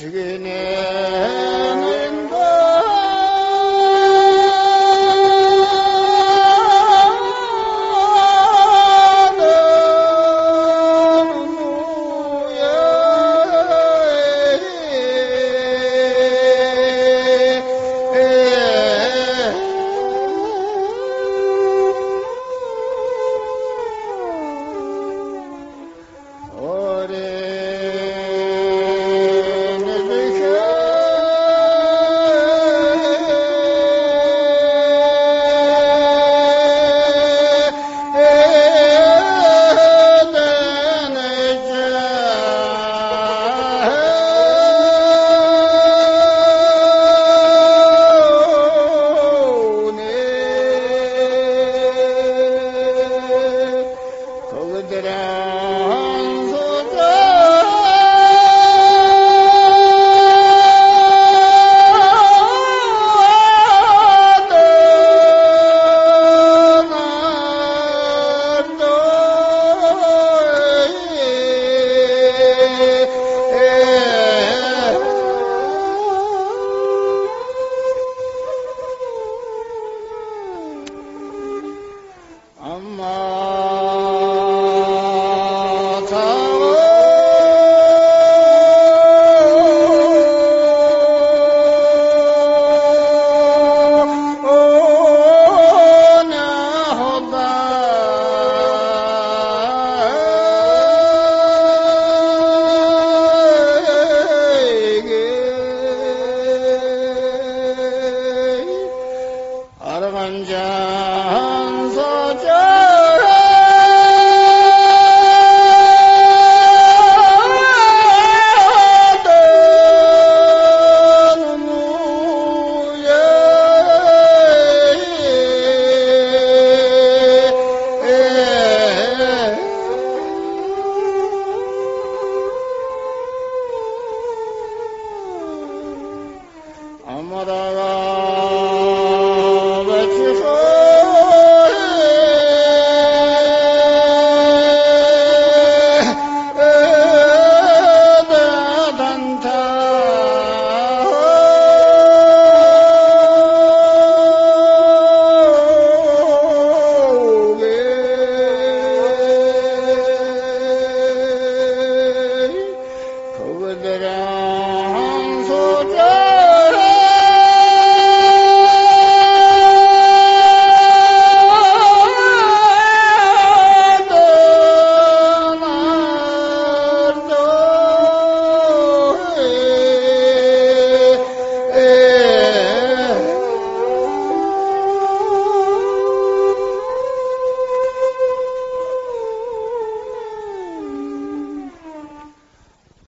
十个 Mother